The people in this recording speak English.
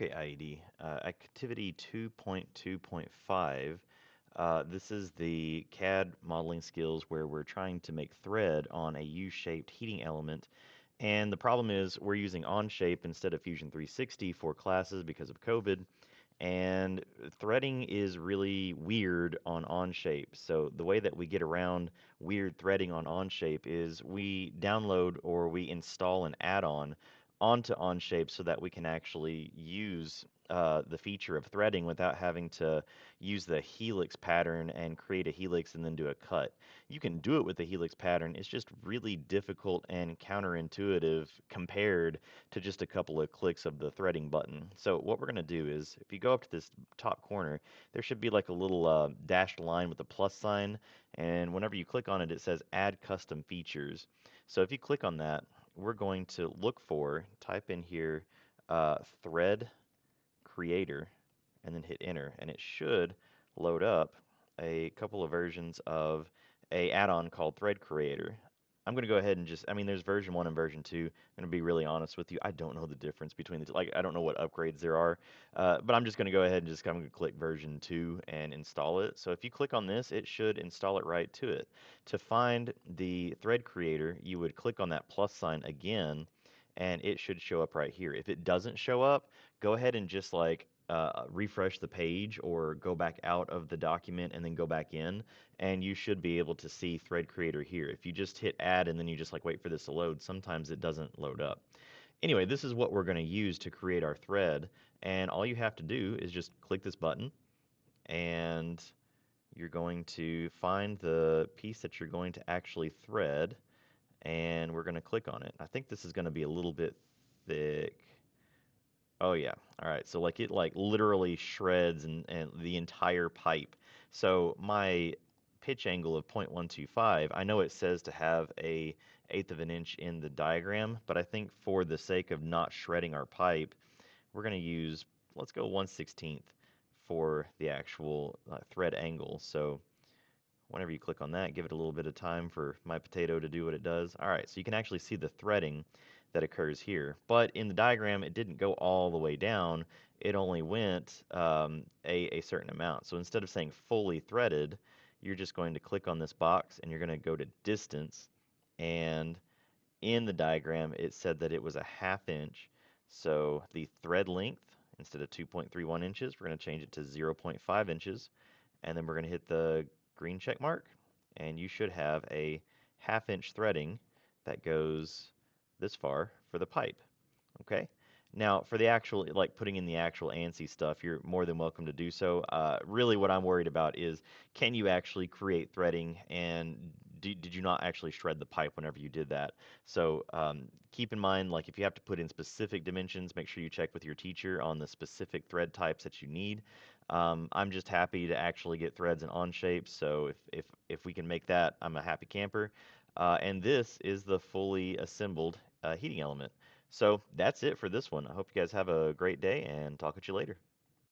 Okay, IED. Uh, activity 2.2.5. Uh, this is the CAD modeling skills where we're trying to make thread on a U-shaped heating element. And the problem is we're using Onshape instead of Fusion 360 for classes because of COVID. And threading is really weird on Onshape. So the way that we get around weird threading on Onshape is we download or we install an add-on onto Onshape so that we can actually use uh, the feature of threading without having to use the helix pattern and create a helix and then do a cut. You can do it with the helix pattern, it's just really difficult and counterintuitive compared to just a couple of clicks of the threading button. So what we're going to do is, if you go up to this top corner, there should be like a little uh, dashed line with a plus sign, and whenever you click on it, it says Add Custom Features. So if you click on that, we're going to look for, type in here, uh, thread creator, and then hit enter, and it should load up a couple of versions of a add-on called Thread Creator. I'm going to go ahead and just, I mean, there's version one and version two. I'm going to be really honest with you. I don't know the difference between the two. Like, I don't know what upgrades there are, uh, but I'm just going to go ahead and just, going to click version two and install it. So if you click on this, it should install it right to it. To find the thread creator, you would click on that plus sign again, and it should show up right here. If it doesn't show up, go ahead and just like uh, refresh the page or go back out of the document and then go back in and you should be able to see thread creator here. If you just hit add and then you just like wait for this to load, sometimes it doesn't load up. Anyway, this is what we're going to use to create our thread and all you have to do is just click this button and you're going to find the piece that you're going to actually thread and we're going to click on it. I think this is going to be a little bit thick. Oh yeah. All right. So like it like literally shreds and, and the entire pipe. So my pitch angle of 0.125, I know it says to have a eighth of an inch in the diagram, but I think for the sake of not shredding our pipe, we're going to use, let's go 1 16th for the actual uh, thread angle. So whenever you click on that, give it a little bit of time for my potato to do what it does. All right, so you can actually see the threading that occurs here. But in the diagram, it didn't go all the way down. It only went um, a, a certain amount. So instead of saying fully threaded, you're just going to click on this box and you're going to go to distance. And in the diagram, it said that it was a half inch. So the thread length, instead of 2.31 inches, we're going to change it to 0.5 inches. And then we're going to hit the green check mark. And you should have a half inch threading that goes this far for the pipe. Okay. Now, for the actual, like putting in the actual ANSI stuff, you're more than welcome to do so. Uh, really, what I'm worried about is can you actually create threading and do, did you not actually shred the pipe whenever you did that? So um, keep in mind, like if you have to put in specific dimensions, make sure you check with your teacher on the specific thread types that you need. Um, I'm just happy to actually get threads and on Onshape, so if, if, if we can make that, I'm a happy camper. Uh, and this is the fully assembled uh, heating element. So that's it for this one. I hope you guys have a great day and talk with you later.